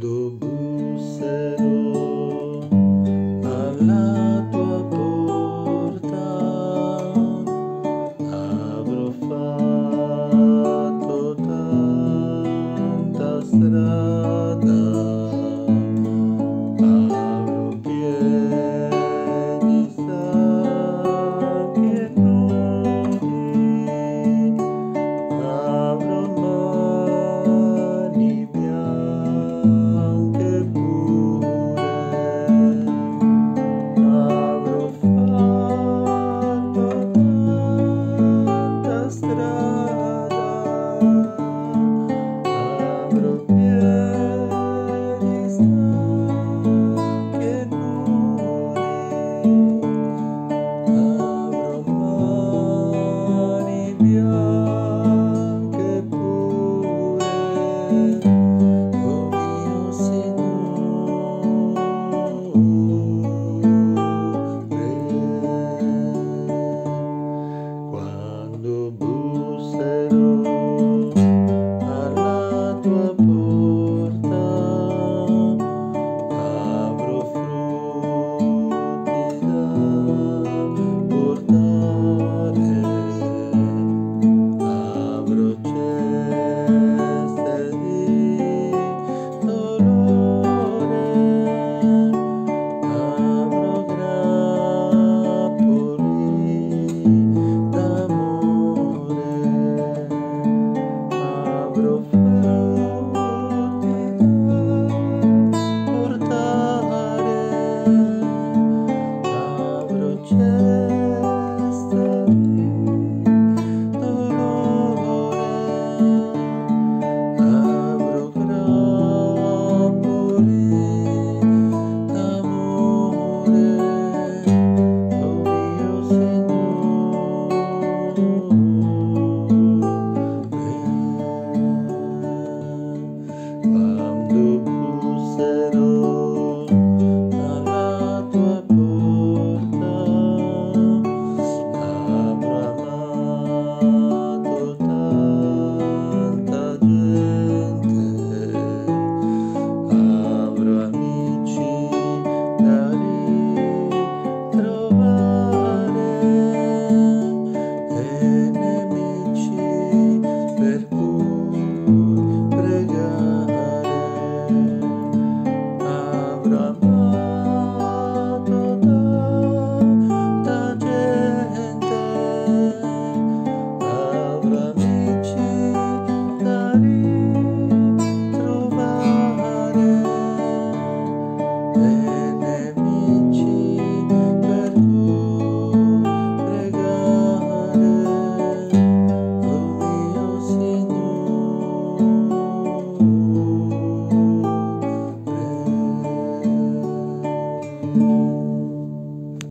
Quando busserò alla tua porta, avrò fatto tanta strada.